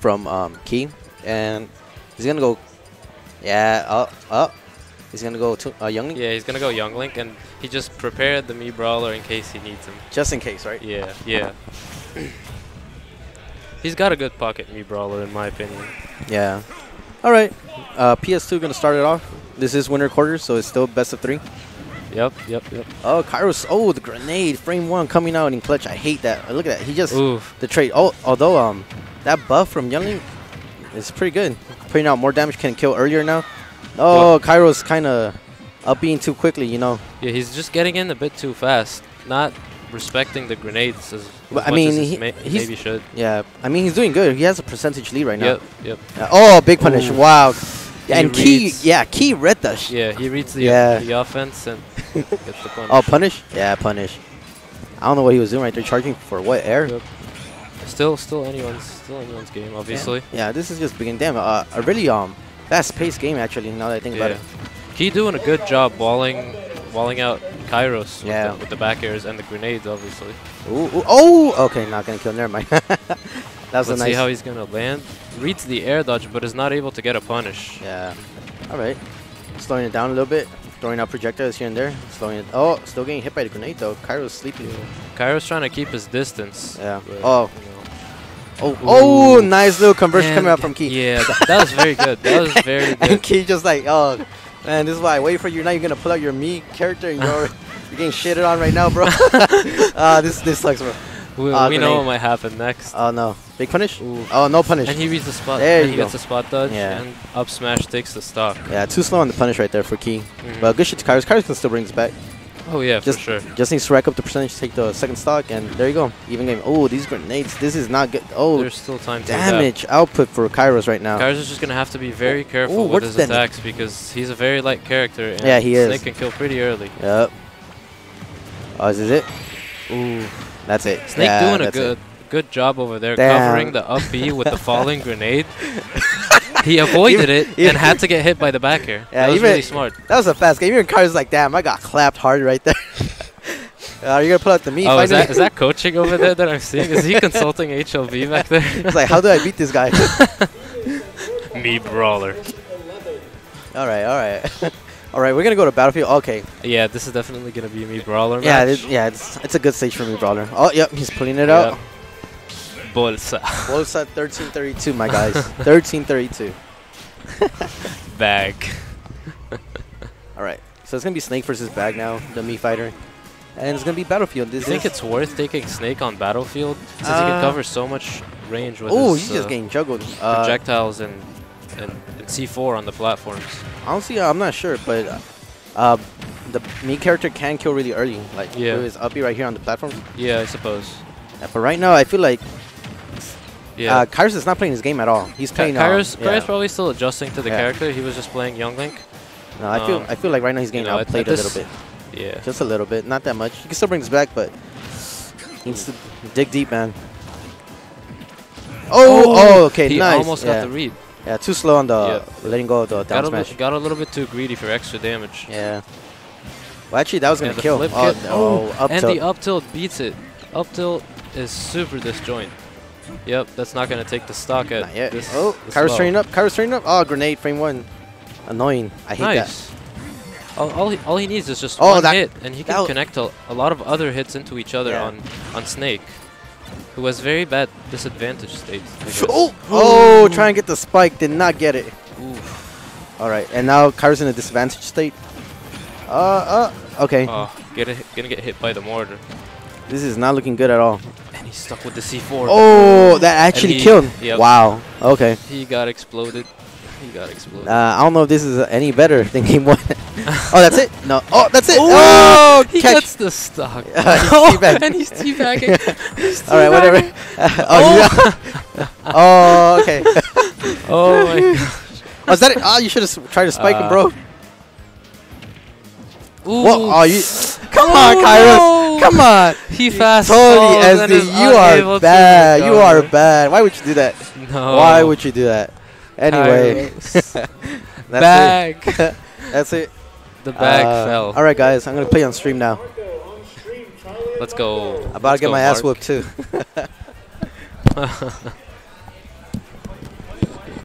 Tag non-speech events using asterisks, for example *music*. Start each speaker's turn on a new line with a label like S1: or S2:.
S1: from um, Ki, and he's gonna go. Yeah, up, up. He's gonna go to uh, Young, Link.
S2: Yeah, he's gonna go Young Link, and he just prepared the Mii Brawler in case he needs him.
S1: just in case, right?
S2: Yeah, yeah. *coughs* he's got a good pocket Mii Brawler, in my opinion.
S1: Yeah. All right. Uh, PS2 gonna start it off. This is winter quarters, so it's still best of three.
S2: Yep, yep, yep.
S1: Oh, Kyros. Oh, the grenade. Frame one coming out in clutch. I hate that. Look at that. He just
S2: Oof.
S1: the trade. Oh, although um, that buff from Young Link is pretty good. Putting out more damage can kill earlier now. Oh, Kyros kind of up being too quickly. You know.
S2: Yeah, he's just getting in a bit too fast, not respecting the grenades as, as
S1: I
S2: much
S1: mean,
S2: as
S1: he-
S2: he may,
S1: he's-
S2: maybe should.
S1: Yeah. I mean, he's doing good. He has a percentage lead right now.
S2: Yep, yep.
S1: Uh, oh, big punish.
S2: Ooh.
S1: Wow.
S2: He
S1: and Ki,
S2: reads-
S1: yeah, Ki read the.
S2: Yeah, he reads the,
S1: Yeah.
S2: the offense and gets the *laughs* punish.
S1: oh, punish. Yeah, punish. I don't know what he was doing right there, charging for what air.
S2: Yep. Still, still anyone's, still anyone's game, obviously.
S1: Yeah, this is just beginning. Damn, uh, a really um fast-paced game actually. Now that I think about
S2: Yeah.
S1: it.
S2: He doing a good job walling, walling out Kyros
S1: Yeah.
S2: with, the, with the back airs and the grenades, obviously.
S1: Ooh, ooh, oh, okay, not gonna kill. Never mind. *laughs* that was
S2: Let's
S1: a
S2: see how he's gonna land. Reads the air dodge, but is not able to get a punish.
S1: yeah. All right. Slowing it down a little bit. Throwing out projectiles here and there. Slowing it. Oh, still getting hit by the grenade though. Kairo's sleeping.
S2: Kyros trying to keep his distance.
S1: Yeah.
S2: but,
S1: Oh. Oh, oh,
S2: Ooh.
S1: nice little conversion coming out from Ki.
S2: Yeah, that, that was very good. That was *laughs* very
S1: and. Ki just like, oh, man, this is why I wait for you. Now you're gonna pull out your Mii character and you're *laughs* you're getting shitted on right now, bro. uh, *laughs* this this sucks, bro.
S2: We,
S1: Ah,
S2: we know what might happen next.
S1: Oh no, big punish.
S2: Ooh.
S1: Oh no punish.
S2: And he reads the spot.
S1: There
S2: and
S1: you
S2: he
S1: go.
S2: gets the spot dodge.
S1: Yeah.
S2: And up smash takes the stock.
S1: yeah, too slow on the punish right there for Ki.
S2: Mhm.
S1: But good shit to Kyros. Kyros can still bring this back.
S2: Oh yeah,
S1: Just
S2: for sure.
S1: just needs to rack up the percentage, take the second stock, and there you go. Even game. Oh, these grenades. This is not good. Oh,
S2: There's still time to
S1: damage output for Kyros right now.
S2: Kyros is just gonna have to be very oh, careful
S1: Ooh,
S2: with his
S1: that?
S2: attacks because he's a very light character. And
S1: Yeah, he is.
S2: Snake can kill pretty early.
S1: Yep. Oh, is this it?
S2: Ooh.
S1: That's it.
S2: Snake
S1: Yeah,
S2: doing a
S1: that's it.
S2: good good job over there
S1: Damn.
S2: covering the up B with the *laughs* falling grenade. *laughs* He *laughs* avoided
S1: Even-
S2: it
S1: even-
S2: and had to get hit by the back air.
S1: Yeah,
S2: that was
S1: even-
S2: really smart.
S1: That was a fast game. Even Kyros like, damn, I got clapped hard right there. *laughs* uh, you gonna pull out the meat?
S2: Oh, is that, is that coaching over there that I'm seeing? Is he *laughs* consulting HLB back there?
S1: It's like, how do I beat this guy?
S2: Mii Brawler.
S1: all right, all right, all right. We're gonna go to battlefield. Okay.
S2: Yeah, this is definitely gonna be Mii Brawler
S1: Yeah,
S2: match.
S1: this, yeah. It's it's a good stage for me, brawler. Oh, yep. He's pulling it
S2: Yep.
S1: out.
S2: Bolsa.
S1: Wolves at 1332, my guys. *laughs* 1332.
S2: Bag.
S1: All right. So it's gonna be Snake versus Bag now, the Mii fighter, and it's gonna be battlefield.
S2: Do you think it's worth taking Snake on Battlefield since he
S1: Uh,
S2: can cover so much range with
S1: Oh,
S2: his
S1: he's just
S2: uh,
S1: getting juggled. Uh,
S2: projectiles and, and and C4 on the platforms?
S1: honestly, I'm not sure, but uh, uh, the Mii character can kill really early, like
S2: Yeah.
S1: his uppy right here on the platform.
S2: Yeah, I suppose.
S1: Yeah, but right now, I feel like
S2: Yeah.
S1: uh, Kyros is not playing his game at all. He's
S2: Ky-
S1: playing. uh,
S2: Kyros,
S1: yeah.
S2: Kyros probably still adjusting to the
S1: Yeah.
S2: character. He was just playing Young Link.
S1: No, I feel
S2: um,
S1: I feel like right now he's getting
S2: know,
S1: outplayed a little bit,
S2: Yeah.
S1: just a little bit, not that much. He can still bring this back, but he needs to dig deep, man. Oh, oh, okay,
S2: He
S1: nice.
S2: almost
S1: yeah.
S2: got the read.
S1: Yeah, too slow on the
S2: Yeah.
S1: letting go of the
S2: Got
S1: down
S2: a,
S1: smash.
S2: li- got a little bit too greedy for extra damage.
S1: Yeah. Well, actually, that was gonna
S2: And
S1: kill. Oh, no, up
S2: and
S1: tilt.
S2: the up tilt beats it. Up tilt is super disjoint. Yep, that's not gonna take the stock at
S1: Not yet.
S2: this.
S1: oh,
S2: this low.
S1: training up. Kyros training up. Oh, grenade frame one. Annoying. I hate that.
S2: All, all, he, all he needs is just
S1: Oh,
S2: one
S1: that-
S2: hit, and he can connect a, a lot of other hits into each other
S1: Yeah.
S2: on, on Snake, who has very bad disadvantage states.
S1: Oh, oh, try and get the spike. Did not get it.
S2: Oof.
S1: All right, and now Kyros in a disadvantage state. Uh, uh, okay.
S2: Oh, get a, gonna get hit by the mortar.
S1: This is not looking good at all.
S2: He's stuck with the C4.
S1: Oh, that actually
S2: he-
S1: killed.
S2: yep.
S1: Wow. Okay.
S2: He got exploded. He got exploded.
S1: Uh, I don't know if this is any better than game one. *laughs* oh, that's it. No. Oh, that's it.
S2: Oh,
S1: Oh,
S2: he
S1: catch.
S2: gets the stock. *laughs*
S1: Uh, he's
S2: oh,
S1: teabagging.
S2: and he's teabagging. *laughs* He's
S1: All right, whatever.
S2: teabagging.
S1: oh, you- oh, okay.
S2: Oh my god.
S1: Oh, is that it? Oh, you should have tried to spike him,
S2: Uh,
S1: bro.
S2: Ooh.
S1: What? Oh, you. Come on, Kyros.
S2: no.
S1: Come on.
S2: He fast
S1: Totally,
S2: is
S1: You are bad. You are bad. Why would you do that?
S2: No.
S1: Why would you do that? Anyway, *laughs* that's
S2: bag.
S1: it. *laughs* That's it.
S2: the bag
S1: Uh,
S2: fell.
S1: All right, guys. I'm gonna play on stream now.
S2: Let's go.
S1: I'm about to
S2: Let's
S1: get
S2: go,
S1: my ass whooped too. *laughs*